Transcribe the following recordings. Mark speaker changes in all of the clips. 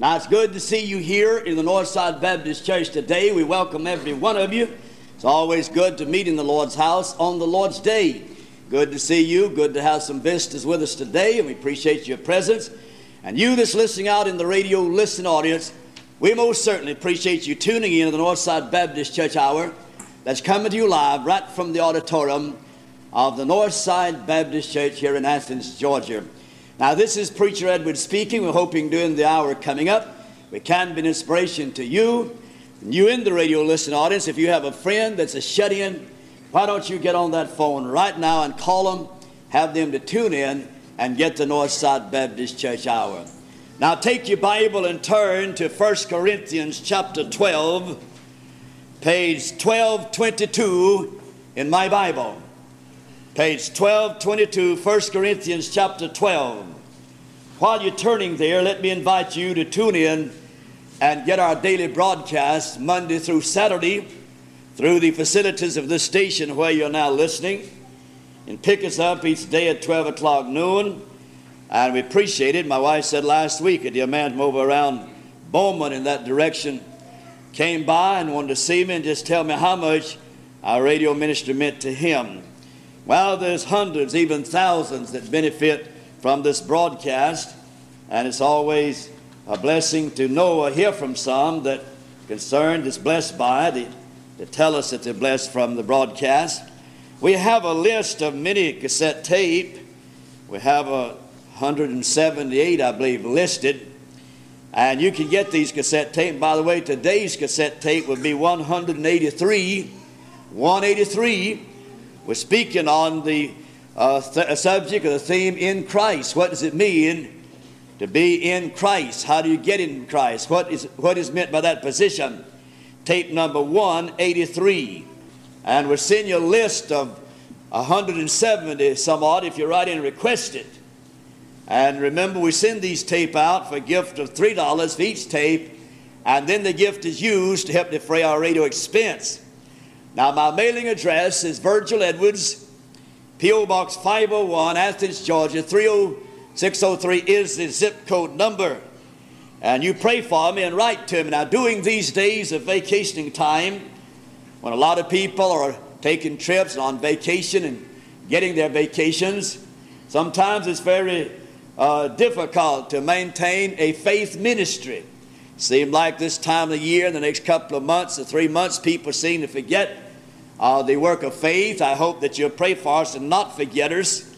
Speaker 1: Now, it's good to see you here in the Northside Baptist Church today. We welcome every one of you. It's always good to meet in the Lord's house on the Lord's day. Good to see you. Good to have some visitors with us today, and we appreciate your presence. And you that's listening out in the radio listening audience, we most certainly appreciate you tuning in to the Northside Baptist Church Hour that's coming to you live right from the auditorium of the Northside Baptist Church here in Athens, Georgia. Now, this is Preacher Edward speaking. We're hoping during the hour coming up, we can be an inspiration to you. And you in the radio listening audience, if you have a friend that's a shut in, why don't you get on that phone right now and call them, have them to tune in, and get the Northside Baptist Church Hour. Now, take your Bible and turn to 1 Corinthians chapter 12, page 1222 in my Bible. Page 1222, 1 Corinthians chapter 12. While you're turning there, let me invite you to tune in and get our daily broadcast Monday through Saturday through the facilities of this station where you're now listening and pick us up each day at 12 o'clock noon. And we appreciate it. My wife said last week a dear man from over around Bowman in that direction came by and wanted to see me and just tell me how much our radio ministry meant to him. Well, there's hundreds, even thousands that benefit from this broadcast, and it's always a blessing to know or hear from some that concerned is blessed by it, to tell us that they're blessed from the broadcast. We have a list of many cassette tape. We have a 178, I believe, listed. And you can get these cassette tape. By the way, today's cassette tape would be 183. 183. We're speaking on the uh, th- subject of the theme in Christ. What does it mean to be in Christ. How do you get in Christ? What is, what is meant by that position? Tape number 183. And we're sending you a list of 170 some odd if you write in and request it. And remember, we send these tape out for a gift of $3 for each tape, and then the gift is used to help defray our radio expense. Now, my mailing address is Virgil Edwards, P.O. Box 501, Athens, Georgia 30603 is the zip code number. And you pray for me and write to me. Now, during these days of vacationing time, when a lot of people are taking trips on vacation and getting their vacations, sometimes it's very uh, difficult to maintain a faith ministry. Seems like this time of the year, in the next couple of months or three months, people seem to forget uh, the work of faith. I hope that you'll pray for us and not forget us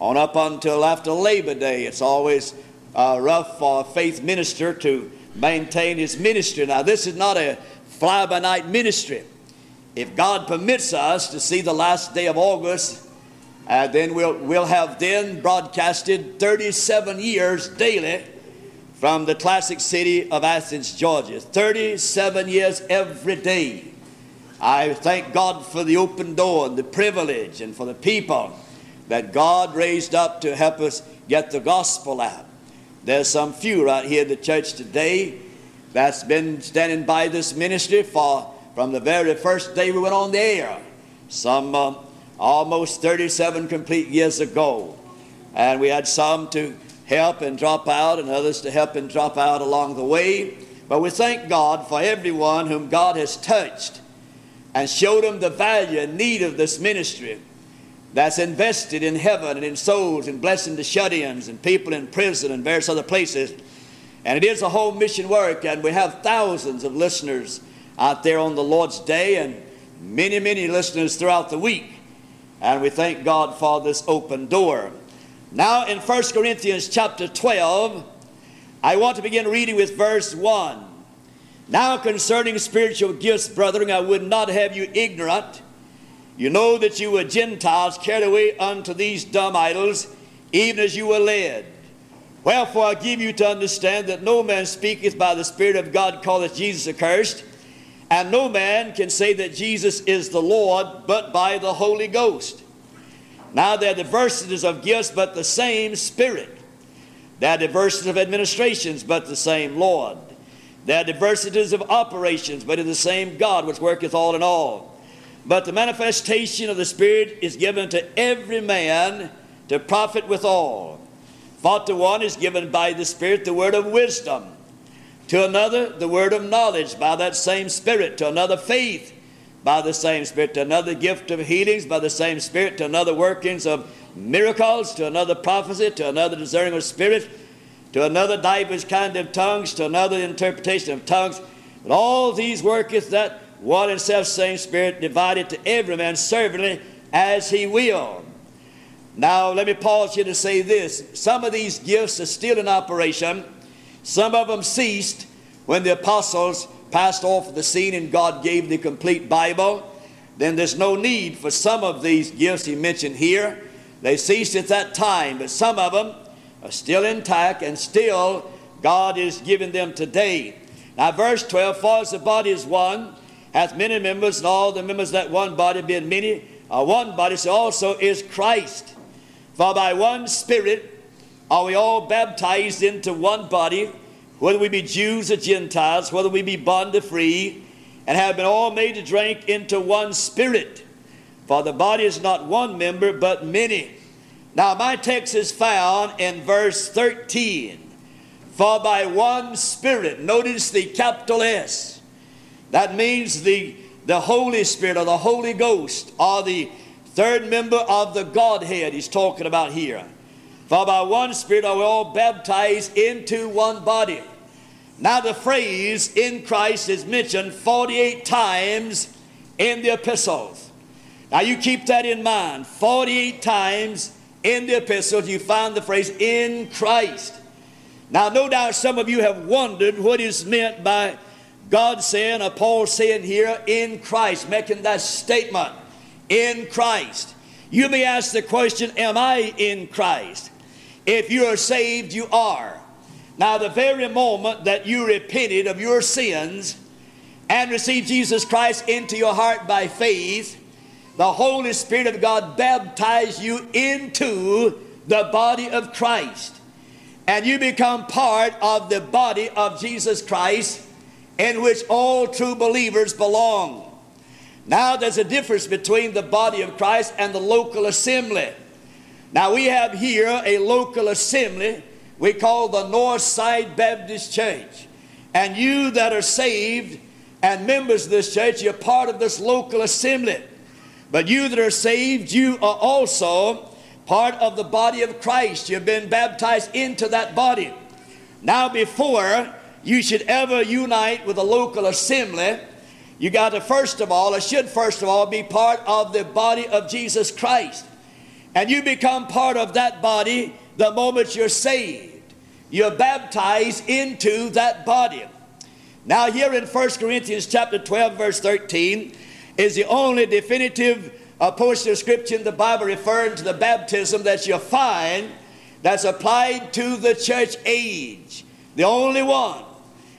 Speaker 1: on up until after Labor Day. It's always uh, rough for a faith minister to maintain his ministry. Now, this is not a fly by night ministry. If God permits us to see the last day of August, uh, then we'll, we'll have then broadcasted 37 years daily from the classic city of Athens, Georgia. 37 years every day. I thank God for the open door and the privilege and for the people that God raised up to help us get the gospel out. There's some few right here in the church today that's been standing by this ministry for from the very first day we went on the air. Some uh, almost 37 complete years ago. And we had some to help and drop out, and others to help and drop out along the way. But we thank God for everyone whom God has touched and showed them the value and need of this ministry that's invested in heaven and in souls and blessing the shut ins and people in prison and various other places. And it is a whole mission work, and we have thousands of listeners out there on the Lord's day and many, many listeners throughout the week. And we thank God for this open door. Now, in 1 Corinthians chapter 12, I want to begin reading with verse 1. Now, concerning spiritual gifts, brethren, I would not have you ignorant. You know that you were Gentiles carried away unto these dumb idols, even as you were led. Wherefore I give you to understand that no man speaketh by the Spirit of God calleth Jesus accursed, and no man can say that Jesus is the Lord but by the Holy Ghost. Now there are diversities of gifts, but the same Spirit. There are diversities of administrations, but the same Lord. There are diversities of operations, but in the same God which worketh all in all. But the manifestation of the Spirit is given to every man to profit withal. For to one is given by the Spirit the word of wisdom to another the word of knowledge by that same Spirit, to another faith by the same Spirit, to another gift of healings by the same Spirit, to another workings of miracles, to another prophecy, to another discerning of spirit, to another divers kind of tongues, to another interpretation of tongues. But all these worketh that one and self same Spirit, divided to every man servantly as he will. Now, let me pause here to say this. Some of these gifts are still in operation. Some of them ceased when the apostles passed off the scene and God gave the complete Bible. Then there's no need for some of these gifts he mentioned here. They ceased at that time, but some of them are still intact and still God is giving them today. Now, verse 12 For as the body is one, hath many members, and all the members that one body being many, are one body, so also is Christ. For by one Spirit are we all baptized into one body, whether we be Jews or Gentiles, whether we be bond or free, and have been all made to drink into one Spirit. For the body is not one member, but many. Now, my text is found in verse 13. For by one Spirit, notice the capital S. That means the, the Holy Spirit or the Holy Ghost or the Third member of the Godhead he's talking about here. For by one Spirit are we all baptized into one body. Now the phrase in Christ is mentioned 48 times in the epistles. Now you keep that in mind. 48 times in the epistles you find the phrase in Christ. Now no doubt some of you have wondered what is meant by God saying or Paul saying here in Christ, making that statement in Christ. You may ask the question, Am I in Christ? If you are saved, you are. Now, the very moment that you repented of your sins and received Jesus Christ into your heart by faith, the Holy Spirit of God baptized you into the body of Christ. And you become part of the body of Jesus Christ in which all true believers belong. Now there's a difference between the body of Christ and the local assembly. Now we have here a local assembly we call the Northside Baptist Church. And you that are saved and members of this church, you're part of this local assembly. But you that are saved, you are also part of the body of Christ. You've been baptized into that body. Now, before you should ever unite with a local assembly, you got to first of all, or should first of all, be part of the body of Jesus Christ. And you become part of that body the moment you're saved. You're baptized into that body. Now, here in 1 Corinthians chapter 12, verse 13, is the only definitive uh, portion of scripture in the Bible referring to the baptism that you find that's applied to the church age. The only one.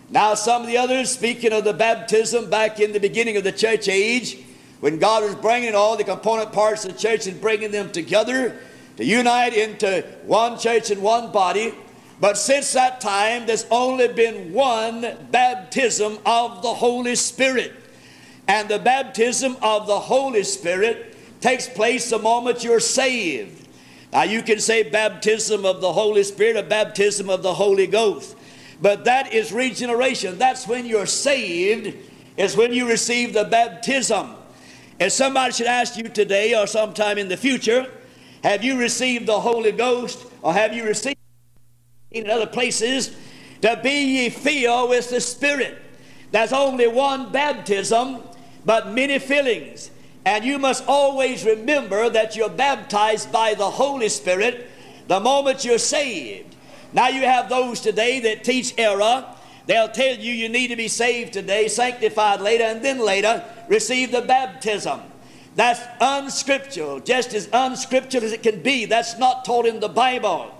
Speaker 1: Now, some of the others, speaking of the baptism back in the beginning of the church age, when God was bringing all the component parts of the church and bringing them together to unite into one church and one body. But since that time, there's only been one baptism of the Holy Spirit. And the baptism of the Holy Spirit takes place the moment you're saved. Now, you can say baptism of the Holy Spirit or baptism of the Holy Ghost. But that is regeneration. That's when you're saved, is when you receive the baptism. If somebody should ask you today or sometime in the future, have you received the Holy Ghost or have you received in other places to be ye filled with the Spirit? There's only one baptism, but many fillings. And you must always remember that you're baptized by the Holy Spirit the moment you're saved. Now you have those today that teach error. They'll tell you you need to be saved today, sanctified later, and then later receive the baptism. That's unscriptural, just as unscriptural as it can be. That's not taught in the Bible.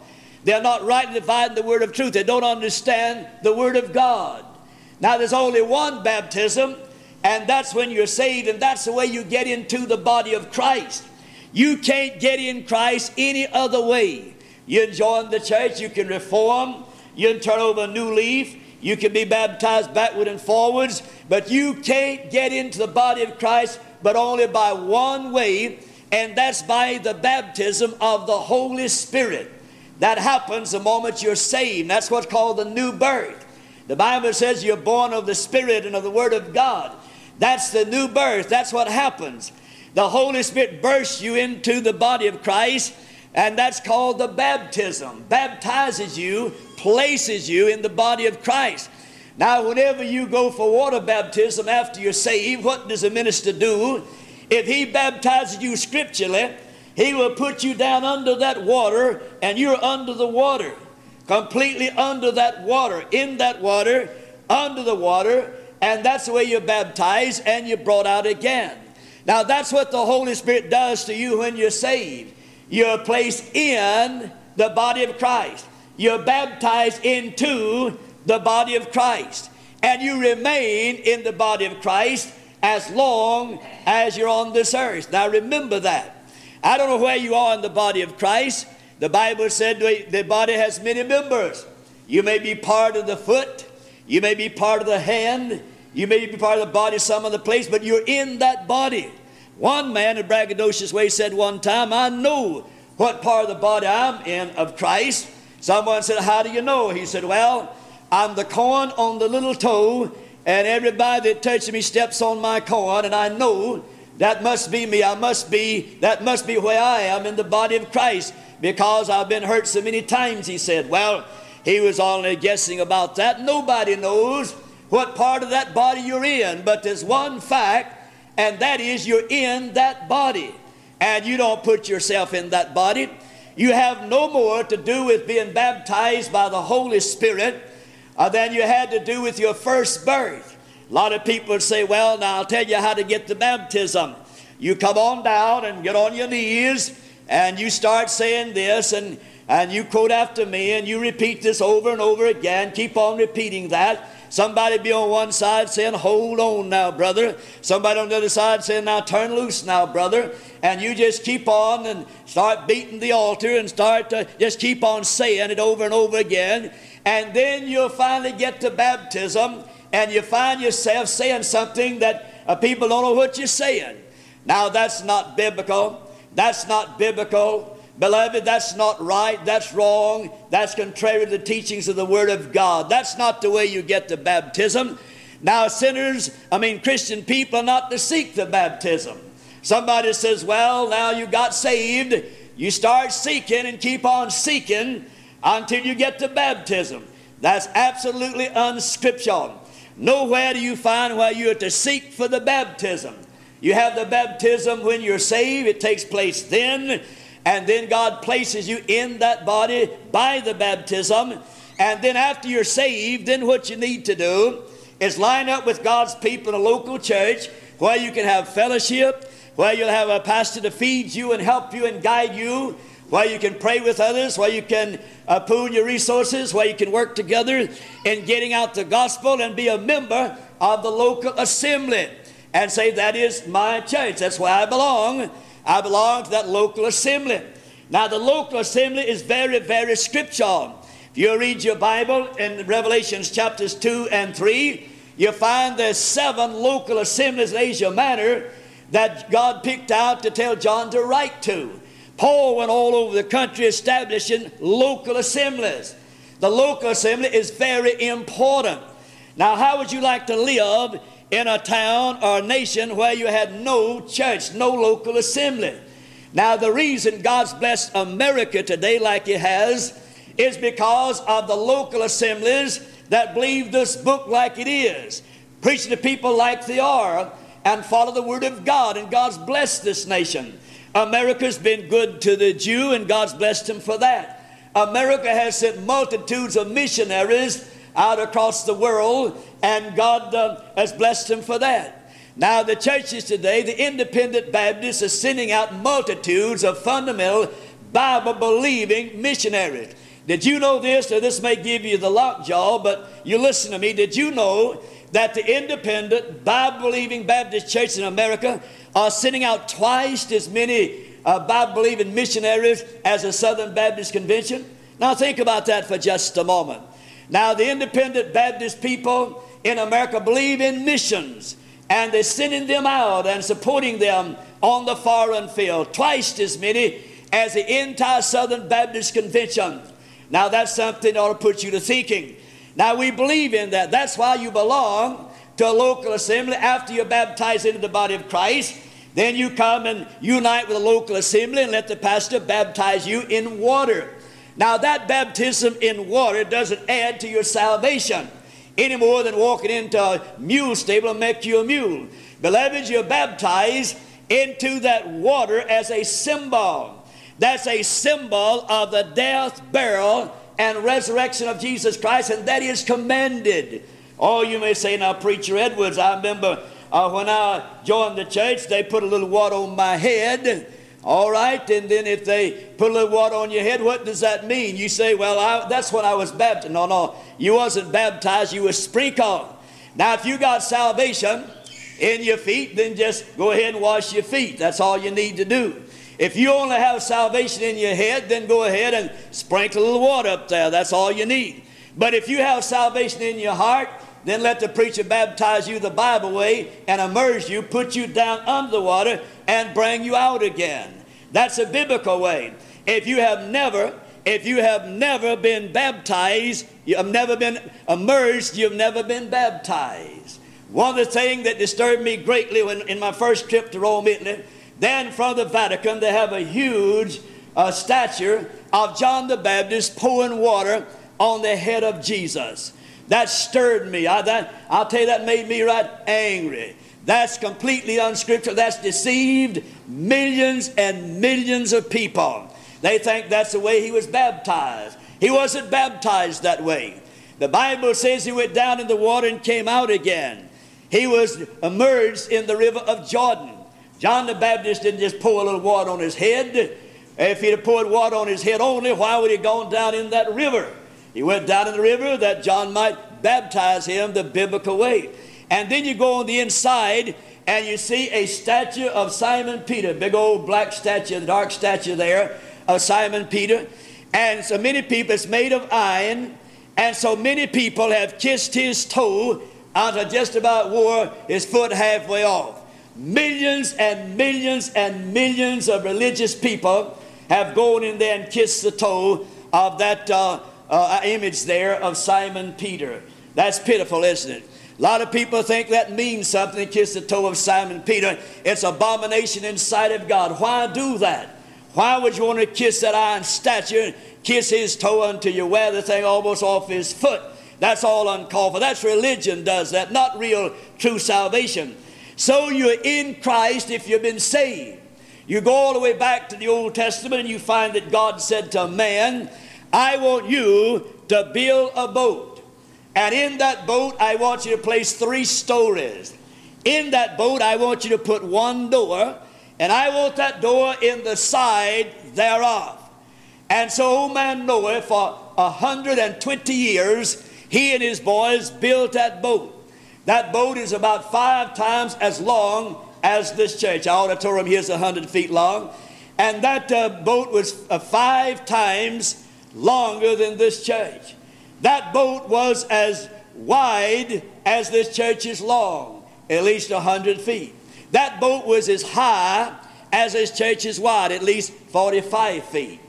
Speaker 1: They're not rightly dividing the word of truth. They don't understand the word of God. Now there's only one baptism, and that's when you're saved, and that's the way you get into the body of Christ. You can't get in Christ any other way. You join the church, you can reform, you can turn over a new leaf, you can be baptized backward and forwards, but you can't get into the body of Christ but only by one way, and that's by the baptism of the Holy Spirit. That happens the moment you're saved. That's what's called the new birth. The Bible says you're born of the Spirit and of the Word of God. That's the new birth. That's what happens. The Holy Spirit bursts you into the body of Christ, and that's called the baptism. Baptizes you, places you in the body of Christ. Now, whenever you go for water baptism after you're saved, what does the minister do? If he baptizes you scripturally, he will put you down under that water, and you're under the water, completely under that water, in that water, under the water, and that's the way you're baptized and you're brought out again. Now, that's what the Holy Spirit does to you when you're saved. You're placed in the body of Christ. You're baptized into the body of Christ. And you remain in the body of Christ as long as you're on this earth. Now remember that. I don't know where you are in the body of Christ. The Bible said the body has many members. You may be part of the foot, you may be part of the hand, you may be part of the body some other place, but you're in that body. One man in braggadocious way said one time, I know what part of the body I'm in of Christ. Someone said, How do you know? He said, Well, I'm the corn on the little toe, and everybody that touches me steps on my corn, and I know that must be me. I must be, that must be where I am in the body of Christ because I've been hurt so many times, he said. Well, he was only guessing about that. Nobody knows what part of that body you're in, but there's one fact, and that is you're in that body. And you don't put yourself in that body. You have no more to do with being baptized by the Holy Spirit uh, than you had to do with your first birth. A lot of people say, Well, now I'll tell you how to get the baptism. You come on down and get on your knees and you start saying this and, and you quote after me and you repeat this over and over again. Keep on repeating that. Somebody be on one side saying, Hold on now, brother. Somebody on the other side saying, Now turn loose now, brother. And you just keep on and start beating the altar and start to just keep on saying it over and over again. And then you'll finally get to baptism and you find yourself saying something that uh, people don't know what you're saying. Now, that's not biblical. That's not biblical. Beloved, that's not right. That's wrong. That's contrary to the teachings of the Word of God. That's not the way you get to baptism. Now, sinners, I mean, Christian people are not to seek the baptism. Somebody says, well, now you got saved. You start seeking and keep on seeking until you get to baptism. That's absolutely unscriptural. Nowhere do you find where you are to seek for the baptism. You have the baptism when you're saved, it takes place then, and then God places you in that body by the baptism. And then after you're saved, then what you need to do is line up with God's people in a local church where you can have fellowship, where you'll have a pastor to feed you and help you and guide you, where you can pray with others, where you can uh, pool your resources, where you can work together in getting out the gospel and be a member of the local assembly and say, That is my church. That's where I belong. I belong to that local assembly. Now, the local assembly is very, very scriptural. If you read your Bible in Revelations chapters 2 and 3, you find there's seven local assemblies in Asia Minor that God picked out to tell John to write to. Paul went all over the country establishing local assemblies. The local assembly is very important. Now, how would you like to live in a town or a nation where you had no church, no local assembly? Now, the reason God's blessed America today like He has is because of the local assemblies that believe this book like it is, preaching to people like they are, and follow the Word of God. And God's blessed this nation. America's been good to the Jew, and God's blessed him for that. America has sent multitudes of missionaries out across the world, and God uh, has blessed him for that. Now, the churches today, the independent Baptists, are sending out multitudes of fundamental Bible believing missionaries. Did you know this? Or this may give you the lockjaw, but you listen to me. Did you know that the independent Bible believing Baptist church in America are sending out twice as many uh, Bible believing missionaries as the Southern Baptist Convention. Now, think about that for just a moment. Now, the independent Baptist people in America believe in missions, and they're sending them out and supporting them on the foreign field, twice as many as the entire Southern Baptist Convention. Now, that's something that ought to put you to thinking. Now we believe in that. That's why you belong to a local assembly after you're baptized into the body of Christ. Then you come and unite with a local assembly and let the pastor baptize you in water. Now, that baptism in water doesn't add to your salvation any more than walking into a mule stable and make you a mule. Beloved, you're baptized into that water as a symbol. That's a symbol of the death, burial, and resurrection of Jesus Christ, and that is commended. Oh, you may say, now, Preacher Edwards, I remember uh, when I joined the church, they put a little water on my head. All right, and then if they put a little water on your head, what does that mean? You say, well, I, that's when I was baptized. No, no, you wasn't baptized, you were sprinkled. Now, if you got salvation in your feet, then just go ahead and wash your feet. That's all you need to do. If you only have salvation in your head, then go ahead and sprinkle a little water up there. That's all you need. But if you have salvation in your heart, then let the preacher baptize you the Bible way and immerse you, put you down under the water, and bring you out again. That's a biblical way. If you have never, if you have never been baptized, you have never been immersed, you've never been baptized. One of the things that disturbed me greatly when in my first trip to Rome, Italy, then from the Vatican, they have a huge uh, statue of John the Baptist pouring water on the head of Jesus. That stirred me. I, that, I'll tell you, that made me right angry. That's completely unscriptural. That's deceived millions and millions of people. They think that's the way he was baptized. He wasn't baptized that way. The Bible says he went down in the water and came out again. He was immersed in the river of Jordan. John the Baptist didn't just pour a little water on his head. If he'd have poured water on his head only, why would he have gone down in that river? He went down in the river that John might baptize him the biblical way. And then you go on the inside and you see a statue of Simon Peter, big old black statue, dark statue there of Simon Peter. And so many people, it's made of iron, and so many people have kissed his toe until just about wore his foot halfway off. Millions and millions and millions of religious people have gone in there and kissed the toe of that uh, uh, image there of Simon Peter. That's pitiful, isn't it? A lot of people think that means something, kiss the toe of Simon Peter. It's abomination in sight of God. Why do that? Why would you want to kiss that iron statue, and kiss his toe until you wear the thing almost off his foot? That's all uncalled for. That's religion does that, not real true salvation. So you're in Christ if you've been saved. You go all the way back to the Old Testament and you find that God said to man, I want you to build a boat. And in that boat, I want you to place three stories. In that boat, I want you to put one door, and I want that door in the side thereof. And so old man Noah, for 120 years, he and his boys built that boat. That boat is about five times as long as this church. Our auditorium here is 100 feet long. And that uh, boat was uh, five times longer than this church. That boat was as wide as this church is long, at least 100 feet. That boat was as high as this church is wide, at least 45 feet.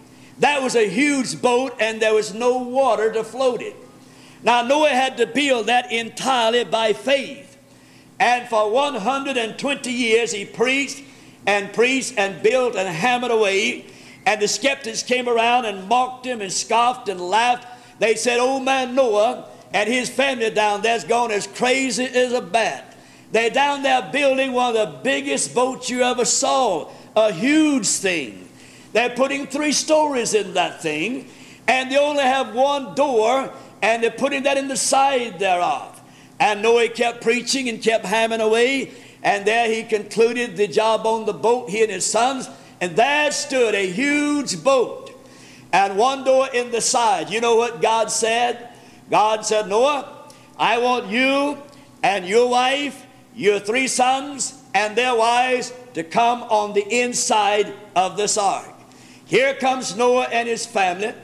Speaker 1: That was a huge boat, and there was no water to float it. Now, Noah had to build that entirely by faith. And for 120 years, he preached and preached and built and hammered away and the skeptics came around and mocked him and scoffed and laughed. They said, Old man Noah and his family down there's gone as crazy as a bat. They're down there building one of the biggest boats you ever saw, a huge thing. They're putting three stories in that thing, and they only have one door, and they're putting that in the side thereof. And Noah kept preaching and kept hammering away, and there he concluded the job on the boat, he and his sons. And there stood a huge boat and one door in the side. You know what God said? God said, Noah, I want you and your wife, your three sons, and their wives to come on the inside of this ark. Here comes Noah and his family.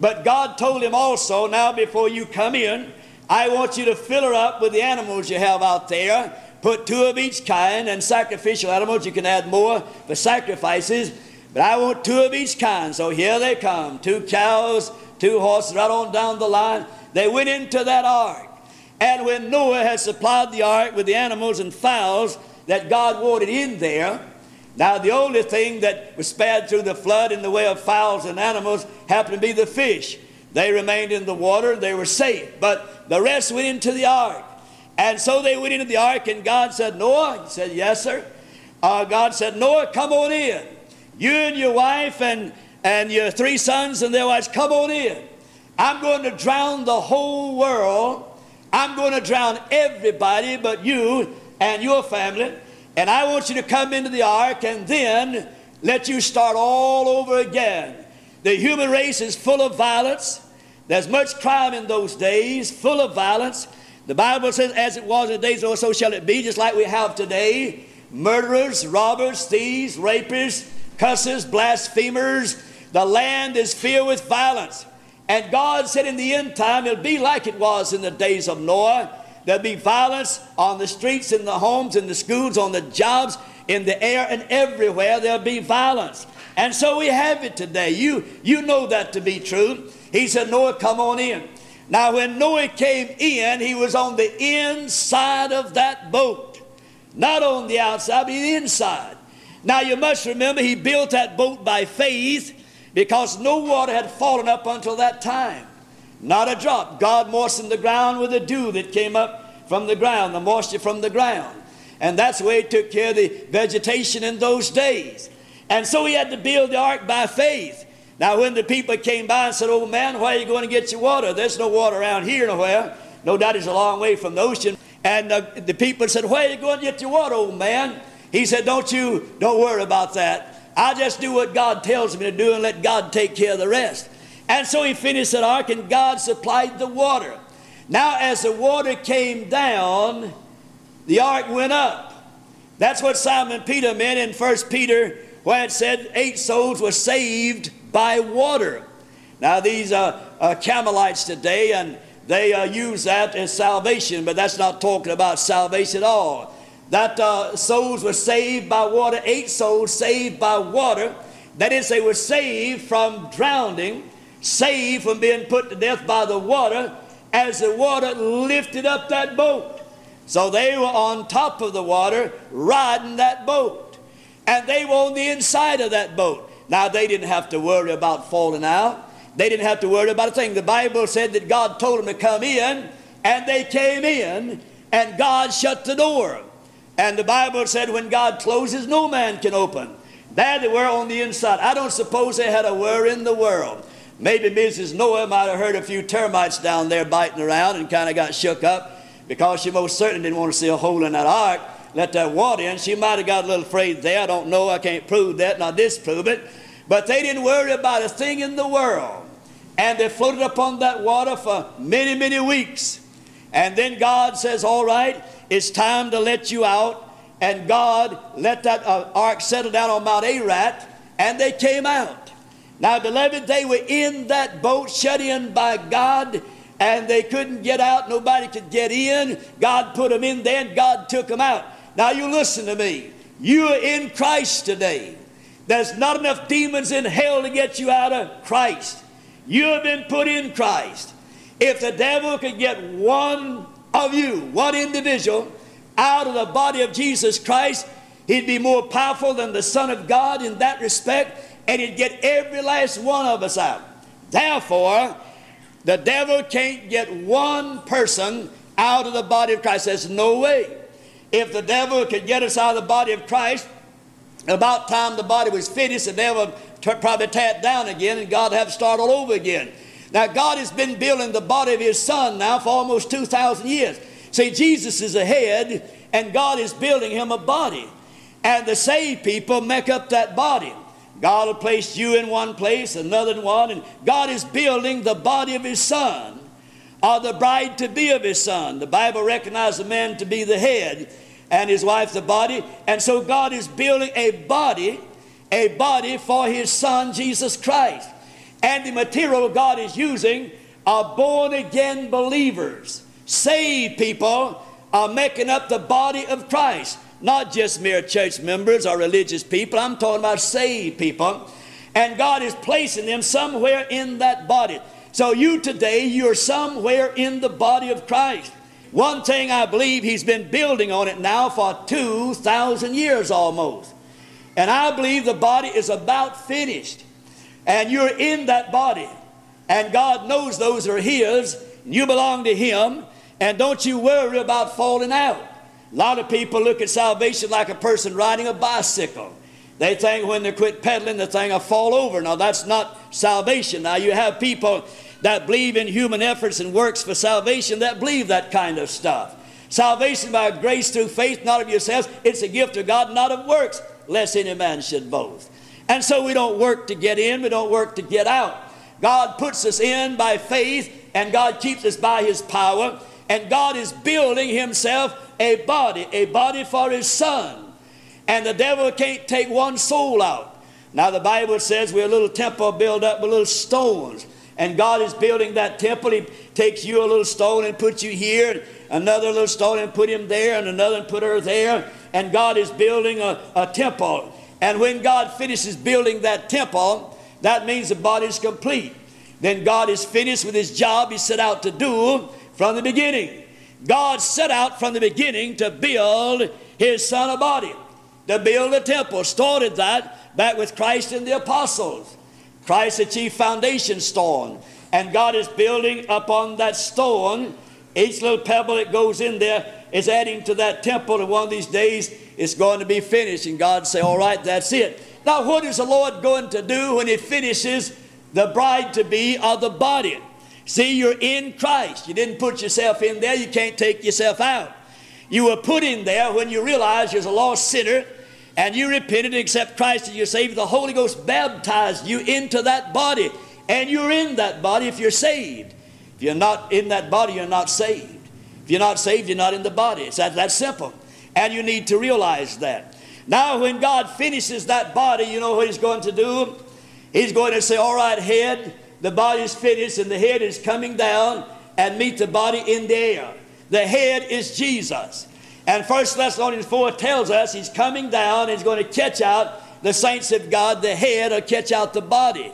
Speaker 1: But God told him also, now before you come in, I want you to fill her up with the animals you have out there Put two of each kind and sacrificial animals. You can add more for sacrifices. But I want two of each kind. So here they come two cows, two horses right on down the line. They went into that ark. And when Noah had supplied the ark with the animals and fowls that God wanted in there, now the only thing that was spared through the flood in the way of fowls and animals happened to be the fish. They remained in the water, they were safe, but the rest went into the ark. And so they went into the ark, and God said, Noah, he said, Yes, sir. Uh, God said, Noah, come on in. You and your wife and, and your three sons and their wives, come on in. I'm going to drown the whole world. I'm going to drown everybody but you and your family. And I want you to come into the ark and then let you start all over again. The human race is full of violence. There's much crime in those days, full of violence. The Bible says, as it was in the days of so shall it be, just like we have today. Murderers, robbers, thieves, rapists, cussers, blasphemers. The land is filled with violence. And God said in the end time, it'll be like it was in the days of Noah. There'll be violence on the streets, in the homes, in the schools, on the jobs, in the air, and everywhere there'll be violence. And so we have it today. You, you know that to be true. He said, Noah, come on in. Now, when Noah came in, he was on the inside of that boat, not on the outside, but the inside. Now, you must remember, he built that boat by faith because no water had fallen up until that time. Not a drop. God moistened the ground with the dew that came up from the ground, the moisture from the ground. And that's the way he took care of the vegetation in those days. And so he had to build the ark by faith. Now, when the people came by and said, Oh man, where are you going to get your water? There's no water around here nowhere. No doubt it's a long way from the ocean. And uh, the people said, Where are you going to get your water, old man? He said, Don't you, don't worry about that. I just do what God tells me to do and let God take care of the rest. And so he finished that ark and God supplied the water. Now, as the water came down, the ark went up. That's what Simon Peter meant in 1 Peter where it said eight souls were saved by water. Now, these are uh, today, and they uh, use that as salvation, but that's not talking about salvation at all. That uh, souls were saved by water, eight souls saved by water. That is, they were saved from drowning, saved from being put to death by the water as the water lifted up that boat. So they were on top of the water riding that boat and they were on the inside of that boat. Now, they didn't have to worry about falling out. They didn't have to worry about a thing. The Bible said that God told them to come in, and they came in, and God shut the door. And the Bible said, when God closes, no man can open. There they were on the inside. I don't suppose they had a worry in the world. Maybe Mrs. Noah might have heard a few termites down there biting around and kind of got shook up because she most certainly didn't want to see a hole in that ark let that water in. She might have got a little afraid there. I don't know. I can't prove that, not disprove it. But they didn't worry about a thing in the world. And they floated upon that water for many, many weeks. And then God says, All right, it's time to let you out. And God let that uh, ark settle down on Mount Ararat, and they came out. Now, beloved, they were in that boat, shut in by God, and they couldn't get out. Nobody could get in. God put them in there, and God took them out. Now, you listen to me. You are in Christ today. There's not enough demons in hell to get you out of Christ. You have been put in Christ. If the devil could get one of you, one individual, out of the body of Jesus Christ, he'd be more powerful than the Son of God in that respect, and he'd get every last one of us out. Therefore, the devil can't get one person out of the body of Christ. There's no way. If the devil could get us out of the body of Christ, about time the body was finished, the devil probably it down again and God have to start all over again. Now, God has been building the body of His Son now for almost 2,000 years. See, Jesus is the head, and God is building Him a body. And the saved people make up that body. God will place you in one place, another in one, and God is building the body of His Son or the bride to be of his son. The Bible recognizes the man to be the head and his wife the body. And so God is building a body, a body for his son Jesus Christ. And the material God is using are born again believers. Saved people are making up the body of Christ. Not just mere church members or religious people. I'm talking about saved people. And God is placing them somewhere in that body. So you today, you're somewhere in the body of Christ. One thing I believe he's been building on it now for 2,000 years almost. And I believe the body is about finished. And you're in that body. And God knows those are His. You belong to Him. And don't you worry about falling out. A lot of people look at salvation like a person riding a bicycle. They think when they quit pedaling, the thing will fall over. Now, that's not salvation. Now, you have people that believe in human efforts and works for salvation that believe that kind of stuff. Salvation by grace through faith, not of yourselves. It's a gift of God, not of works, lest any man should boast. And so we don't work to get in, we don't work to get out. God puts us in by faith, and God keeps us by His power. And God is building Himself a body, a body for His Son. And the devil can't take one soul out. Now, the Bible says we're a little temple built up with little stones and God is building that temple. He takes you a little stone and puts you here, another little stone and put him there, and another and put her there. And God is building a, a temple. And when God finishes building that temple, that means the body is complete. Then God is finished with his job he set out to do from the beginning. God set out from the beginning to build his son a body, to build a temple, started that back with Christ and the apostles. Christ the chief foundation stone. And God is building upon that stone. Each little pebble that goes in there is adding to that temple. And one of these days it's going to be finished. And God say, all right, that's it. Now what is the Lord going to do when he finishes the bride to be of the body? See, you're in Christ. You didn't put yourself in there. You can't take yourself out. You were put in there when you realized you're a lost sinner and you repented and accept Christ as your Savior, the Holy Ghost baptized you into that body. And you're in that body if you're saved. If you're not in that body, you're not saved. If you're not saved, you're not in the body. It's that, that simple. And you need to realize that. Now, when God finishes that body, you know what He's going to do? He's going to say, All right, head, the body is finished, and the head is coming down and meet the body in the air. The head is Jesus. And 1 Thessalonians 4 tells us he's coming down, he's going to catch out the saints of God, the head or catch out the body.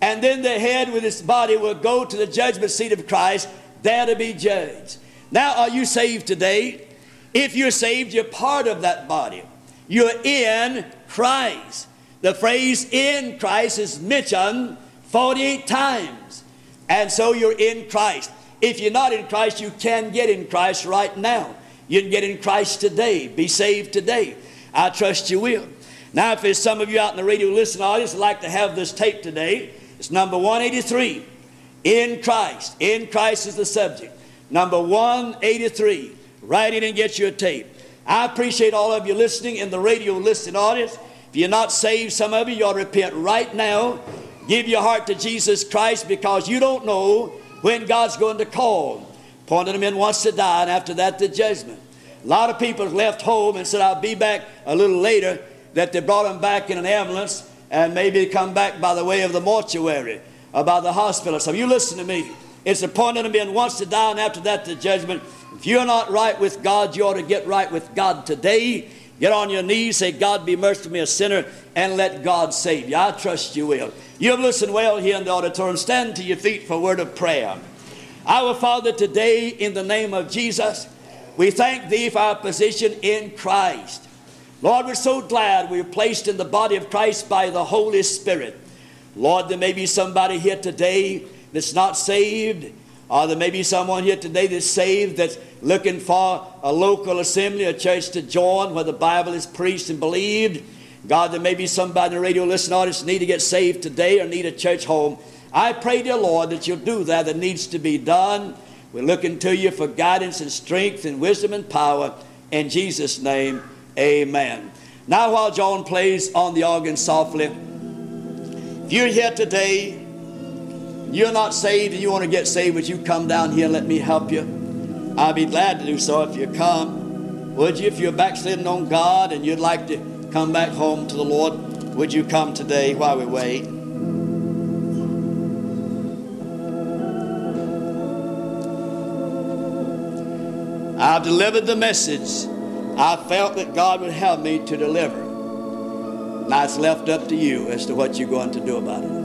Speaker 1: And then the head with its body will go to the judgment seat of Christ, there to be judged. Now, are you saved today? If you're saved, you're part of that body. You're in Christ. The phrase in Christ is mentioned 48 times. And so you're in Christ. If you're not in Christ, you can get in Christ right now. You can get in Christ today, be saved today. I trust you will. Now, if there's some of you out in the radio listening audience would like to have this tape today, it's number 183. In Christ. In Christ is the subject. Number 183. Write it and get you a tape. I appreciate all of you listening in the radio listening audience. If you're not saved, some of you, you ought to repent right now. Give your heart to Jesus Christ because you don't know when God's going to call. Point of the men wants to die, and after that, the judgment. A lot of people left home and said, I'll be back a little later, that they brought them back in an ambulance and maybe come back by the way of the mortuary or by the hospital. So you listen to me. It's the point of the men wants to die, and after that, the judgment. If you're not right with God, you ought to get right with God today. Get on your knees, say, God be merciful to me, a sinner, and let God save you. I trust you will. You've listened well here in the auditorium. Stand to your feet for a word of prayer. Our Father, today in the name of Jesus, we thank Thee for our position in Christ. Lord, we're so glad we're placed in the body of Christ by the Holy Spirit. Lord, there may be somebody here today that's not saved, or there may be someone here today that's saved that's looking for a local assembly, a church to join where the Bible is preached and believed. God, there may be somebody in the radio listening audience need to get saved today or need a church home. I pray, dear Lord, that you'll do that that needs to be done. We're looking to you for guidance and strength and wisdom and power. In Jesus' name, amen. Now, while John plays on the organ softly, if you're here today, you're not saved and you want to get saved, would you come down here and let me help you? I'll be glad to do so if you come. Would you, if you're backsliding on God and you'd like to come back home to the Lord, would you come today while we wait? I've delivered the message I felt that God would have me to deliver. Now it's left up to you as to what you're going to do about it.